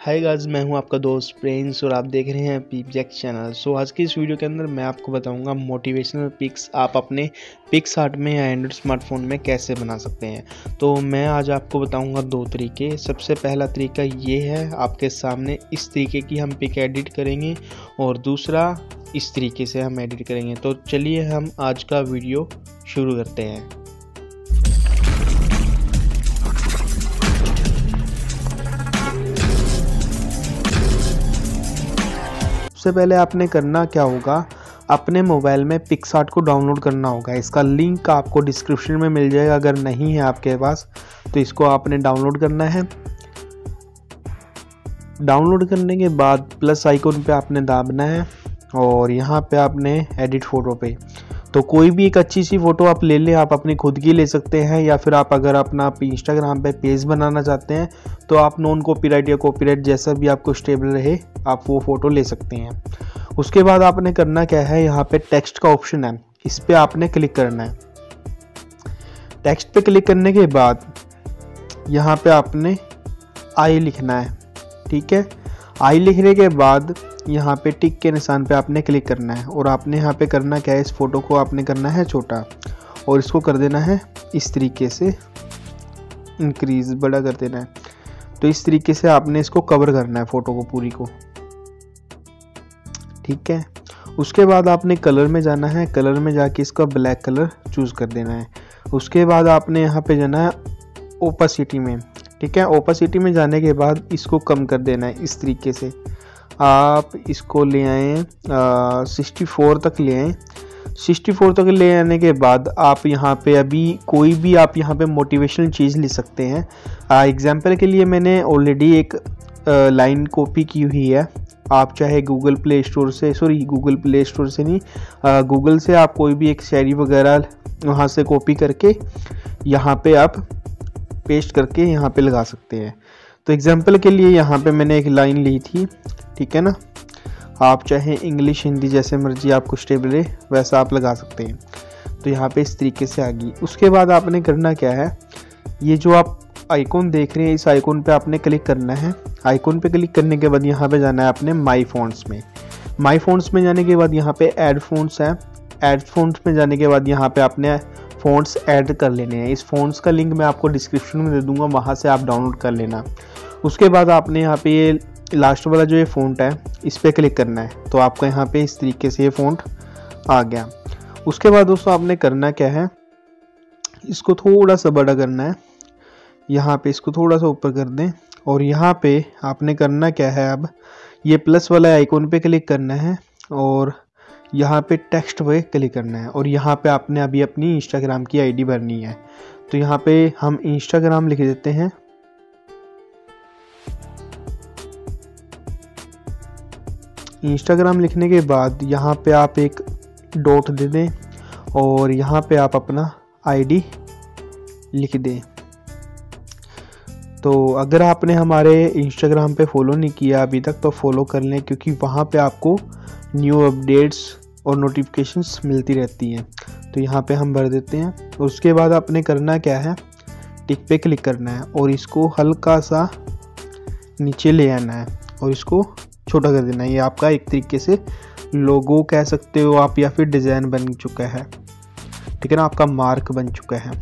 Hi guys मैं हूँ आपका दोस्त प्रिंस और आप देख रहे हैं पीपजैक चैनल सो आज की इस वीडियो के अंदर मैं आपको बताऊँगा मोटिवेशनल पिक्स आप अपने पिक्स आर्ट में या एंड्रॉइड स्मार्टफ़ोन में कैसे बना सकते हैं। तो मैं आज आपको बताऊँगा दो तरीके। सबसे पहला तरीका ये है, आपके सामने इस तरीके की हम पिक एडिट करेंगे और दूसरा, इस तरीके से हम एडिट करेंगे। तो चलिए हम आज का वीडियो शुरू करते हैं। सबसे पहले आपने करना क्या होगा? अपने मोबाइल में पिक्सार्ट को डाउनलोड करना होगा। इसका लिंक आपको डिस्क्रिप्शन में मिल जाएगा। अगर नहीं है आपके पास तो इसको आपने डाउनलोड करना है। डाउनलोड करने के बाद प्लस आइकॉन पे आपने दाबना है और यहाँ पे आपने एडिट फ़ोटो पे। तो कोई भी एक अच्छी सी फ़ोटो आप ले लें, आप अपनी खुद की ले सकते हैं, या फिर आप अगर अपना आप इंस्टाग्राम पे पेज बनाना चाहते हैं तो आप नॉन कॉपीराइट या कॉपीराइट जैसा भी आपको स्टेबल रहे, आप वो फ़ोटो ले सकते हैं। उसके बाद आपने करना क्या है, यहाँ पे टेक्स्ट का ऑप्शन है, इस पर आपने क्लिक करना है। टेक्स्ट पे क्लिक करने के बाद, यहाँ पे आपने आई लिखना है, ठीक है? आई लिखने के बाद यहाँ पे टिक के निशान पे आपने क्लिक करना है और आपने यहाँ पे करना क्या है? इस फ़ोटो को आपने करना है छोटा और इसको कर देना है इस तरीके से इंक्रीज बड़ा कर देना है। तो इस तरीके से आपने इसको कवर करना है फ़ोटो को पूरी को। ठीक है? उसके बाद आपने कलर में जाना है। कलर में जाके इसका ब्लैक कलर चूज़ कर देना है। उसके बाद आपने यहाँ पे जाना है ओपासिटी में। ठीक है? ओपासिटी में जाने के बाद इसको कम कर देना है इस तरीके से। आप इसको ले आए सिक्सटी फोर तक ले आए। सिक्सटी फोर तक ले आने के बाद आप यहाँ पे अभी कोई भी आप यहाँ पे मोटिवेशनल चीज़ ले सकते हैं। एग्ज़ाम्पल के लिए मैंने ऑलरेडी एक लाइन कॉपी की हुई है। आप चाहे गूगल प्ले स्टोर से सॉरी गूगल प्ले स्टोर से नहीं गूगल से आप कोई भी एक शायरी वगैरह वहाँ से कॉपी करके यहाँ पे आप पेस्ट करके यहाँ पे लगा सकते हैं। तो एग्जांपल के लिए यहाँ पे मैंने एक लाइन ली थी, ठीक है ना? आप चाहे इंग्लिश हिंदी जैसे मर्ज़ी आपको स्टेबल है वैसा आप लगा सकते हैं। तो यहाँ पे इस तरीके से आ गई। उसके बाद आपने करना क्या है? ये जो आप आइकॉन देख रहे हैं, इस आइकॉन पे आपने क्लिक करना है। आइकॉन पे क्लिक करने के बाद यहाँ पे जाना है आपने माई फोन्स में। माई फोन्स में जाने के बाद यहाँ पे एड फोन्स है। एड फोन्स में जाने के बाद यहाँ पे आपने फ़ोन्स ऐड कर लेने हैं। इस फ़ोन्स का लिंक मैं आपको डिस्क्रिप्शन में दे दूँगा, वहाँ से आप डाउनलोड कर लेना। उसके बाद आपने यहाँ पे ये लास्ट वाला जो ये फ़ोन्ट है, इस पर क्लिक करना है। तो आपका यहाँ पे इस तरीके से ये फ़ोन्ट आ गया। उसके बाद दोस्तों आपने करना क्या है? इसको थोड़ा सा बड़ा करना है। यहाँ पे इसको थोड़ा सा ऊपर कर दें। और यहाँ पे आपने करना क्या है अब? ये प्लस वाला आइकॉन पे क्लिक करना है। और यहाँ पे टेक्स्ट पे क्लिक करना है और यहाँ पे आपने अभी अपनी इंस्टाग्राम की आईडी भरनी है। तो यहाँ पे हम इंस्टाग्राम लिख देते हैं। इंस्टाग्राम लिखने के बाद यहाँ पे आप एक डॉट दे दें और यहाँ पे आप अपना आईडी लिख दें। तो अगर आपने हमारे इंस्टाग्राम पे फॉलो नहीं किया अभी तक तो फॉलो कर लें, क्योंकि वहाँ पे आपको न्यू अपडेट्स और नोटिफिकेशंस मिलती रहती हैं। तो यहाँ पे हम भर देते हैं। उसके बाद आपने करना क्या है? टिक पे क्लिक करना है और इसको हल्का सा नीचे ले आना है और इसको छोटा कर देना है। ये आपका एक तरीके से लोगो कह सकते हो आप या फिर डिज़ाइन बन चुका है। ठीक है ना? आपका मार्क बन चुका है।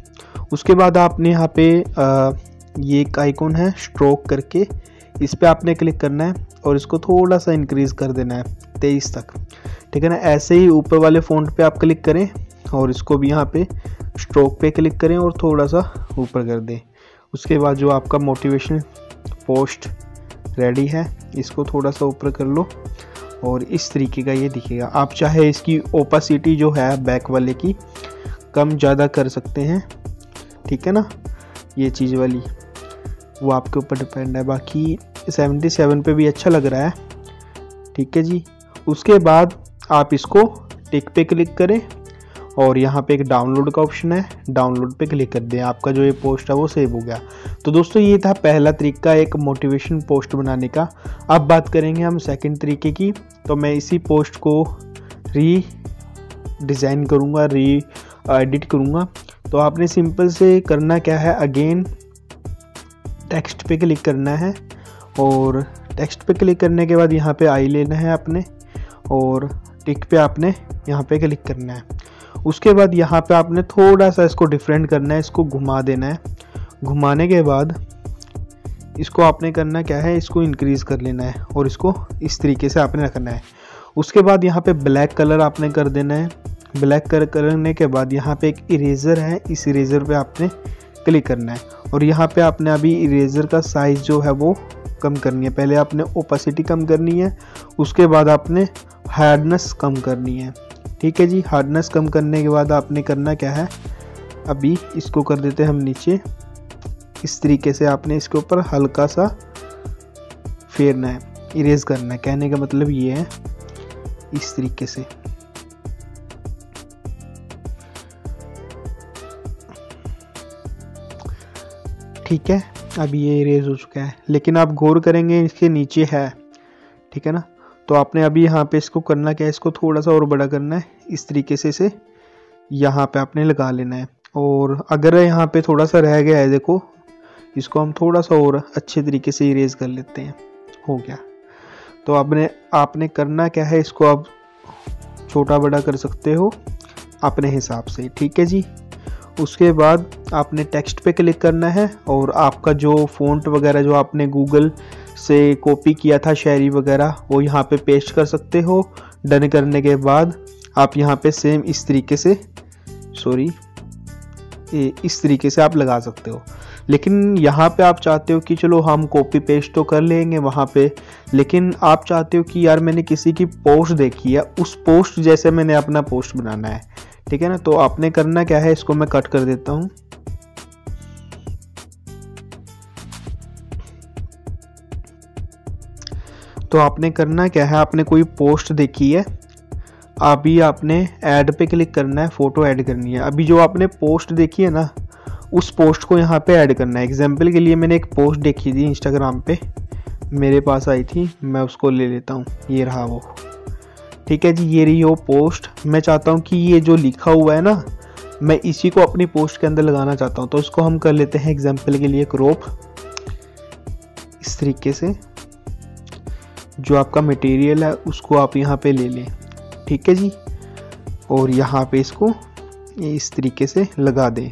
उसके बाद आपने यहाँ पे ये एक आइकॉन है स्ट्रोक करके। इस पर आपने क्लिक करना है और इसको थोड़ा सा इंक्रीज़ कर देना है, तेईस तक। ठीक है ना? ऐसे ही ऊपर वाले फ़ोन पे आप क्लिक करें और इसको भी यहाँ पे स्ट्रोक पे क्लिक करें और थोड़ा सा ऊपर कर दें। उसके बाद जो आपका मोटिवेशन पोस्ट रेडी है, इसको थोड़ा सा ऊपर कर लो और इस तरीके का ये दिखेगा। आप चाहे इसकी ओपासिटी जो है बैक वाले की कम ज़्यादा कर सकते हैं, ठीक है ना? ये चीज़ वाली, वो आपके ऊपर डिपेंड है। बाकी 77 पे भी अच्छा लग रहा है, ठीक है जी? उसके बाद आप इसको टिक पे क्लिक करें और यहाँ पे एक डाउनलोड का ऑप्शन है। डाउनलोड पे क्लिक कर दें। आपका जो ये पोस्ट है वो सेव हो गया। तो दोस्तों, ये था पहला तरीका एक मोटिवेशन पोस्ट बनाने का। अब बात करेंगे हम सेकंड तरीके की। तो मैं इसी पोस्ट को री डिज़ाइन करूँगा री एडिट करूँगा। तो आपने सिंपल से करना क्या है? अगेन टेक्स्ट पे क्लिक करना है और टेक्स्ट पे क्लिक करने के बाद यहाँ पे आई लेना है आपने। और टिक पे आपने यहाँ पे क्लिक करना है। उसके बाद यहाँ पे आपने थोड़ा सा इसको डिफरेंट करना है, इसको घुमा देना है। घुमाने के बाद इसको आपने करना क्या है, इसको इंक्रीज़ कर लेना है और इसको इस तरीके से आपने रखना है। उसके बाद यहाँ पे ब्लैक कलर आपने कर देना है। ब्लैक कलर करने के बाद यहाँ पे एक इरेज़र है, इस इरेज़र पे आपने क्लिक करना है। और यहाँ पे आपने अभी इरेज़र का साइज़ जो है वो कम करनी है। पहले आपने ओपासिटी कम करनी है, उसके बाद आपने हार्डनेस कम करनी है। ठीक है जी हार्डनेस कम करने के बाद आपने करना क्या है? अभी इसको कर देते हैं हम नीचे। इस तरीके से आपने इसके ऊपर हल्का सा फेरना है इरेज करना है। कहने का मतलब ये है, इस तरीके से। ठीक है, अब ये इरेज हो चुका है। लेकिन आप गौर करेंगे इसके नीचे है। ठीक है ना? तो आपने अभी यहाँ पे इसको करना क्या है? इसको थोड़ा सा और बड़ा करना है। इस तरीके से इसे यहाँ पे आपने लगा लेना है। और अगर यहाँ पे थोड़ा सा रह गया है, देखो, इसको हम थोड़ा सा और अच्छे तरीके से इरेज कर लेते हैं। हो गया। तो आपने आपने करना क्या है? इसको आप छोटा बड़ा कर सकते हो अपने हिसाब से, ठीक है जी? उसके बाद आपने टेक्स्ट पे क्लिक करना है और आपका जो फ़ॉन्ट वगैरह जो आपने गूगल से कॉपी किया था शायरी वगैरह, वो यहाँ पे पेस्ट कर सकते हो। डन करने के बाद आप यहाँ पे सेम इस तरीके से सॉरी इस तरीके से आप लगा सकते हो। लेकिन यहाँ पे आप चाहते हो कि चलो हम कॉपी पेस्ट तो कर लेंगे वहाँ पे, लेकिन आप चाहते हो कि यार मैंने किसी की पोस्ट देखी है, उस पोस्ट जैसे मैंने अपना पोस्ट बनाना है। ठीक है ना? तो आपने करना क्या है, इसको मैं कट कर देता हूँ। तो आपने करना क्या है? आपने कोई पोस्ट देखी है? अभी आपने ऐड पे क्लिक करना है फ़ोटो ऐड करनी है। अभी जो आपने पोस्ट देखी है ना, उस पोस्ट को यहाँ पे ऐड करना है। एग्ज़ाम्पल के लिए मैंने एक पोस्ट देखी थी इंस्टाग्राम पे। मेरे पास आई थी, मैं उसको ले लेता हूँ। ये रहा वो। ठीक है जी, ये रही वो पोस्ट मैं चाहता हूँ कि ये जो लिखा हुआ है ना, मैं इसी को अपनी पोस्ट के अंदर लगाना चाहता हूँ। तो इसको हम कर लेते हैं एग्ज़ाम्पल के लिए क्रॉप इस तरीके से। जो आपका मटेरियल है, उसको आप यहाँ पे ले लें। ठीक है जी? और यहाँ पे इसको इस तरीके से लगा दें।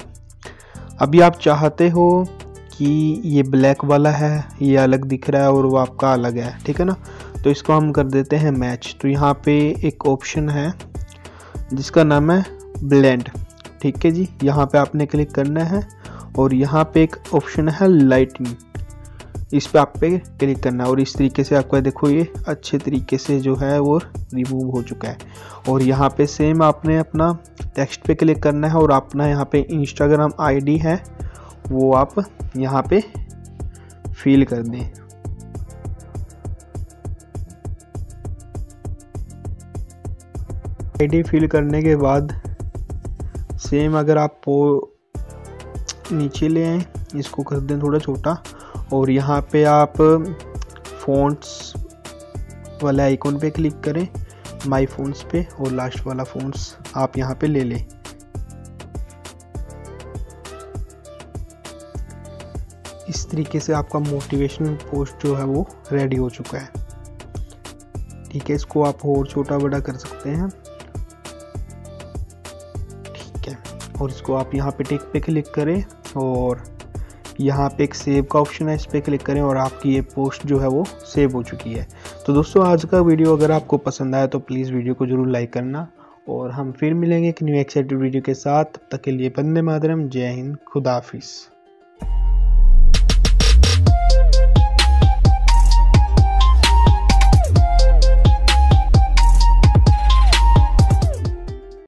अभी आप चाहते हो कि ये ब्लैक वाला है, ये अलग दिख रहा है और वो आपका अलग है, ठीक है ना? तो इसको हम कर देते हैं मैच तो यहाँ पे एक ऑप्शन है, जिसका नाम है ब्लेंड ठीक है जी? यहाँ पे आपने क्लिक करना है और यहाँ पे एक ऑप्शन है लाइटिंग इस पर आप पे क्लिक करना और इस तरीके से आपका देखो ये अच्छे तरीके से जो है वो रिमूव हो चुका है। और यहाँ पे सेम आपने अपना टेक्स्ट पे क्लिक करना है और अपना यहाँ पे इंस्टाग्राम आईडी है, वो आप यहाँ पे फिल कर दें। आईडी फिल करने के बाद सेम अगर आप नीचे ले आए, इसको कर दें थोड़ा छोटा। और यहाँ पे आप फ़ोन्स वाले आइकॉन पे क्लिक करें माई फ़ोन्स पे, और लास्ट वाला फ़ोन्स आप यहाँ पे ले लें। इस तरीके से आपका मोटिवेशनल पोस्ट जो है वो रेडी हो चुका है। ठीक है, इसको आप और छोटा बड़ा कर सकते हैं। ठीक है, और इसको आप यहाँ पे टिक पे क्लिक करें और यहाँ पे एक सेव का ऑप्शन है, इस पर क्लिक करें और आपकी ये पोस्ट जो है वो सेव हो चुकी है। तो दोस्तों, आज का वीडियो अगर आपको पसंद आया तो प्लीज़ वीडियो को ज़रूर लाइक करना और हम फिर मिलेंगे एक न्यू एक्साइटेड वीडियो के साथ। तब तक के लिए बंदे मातरम, जय हिंद खुदाफिज़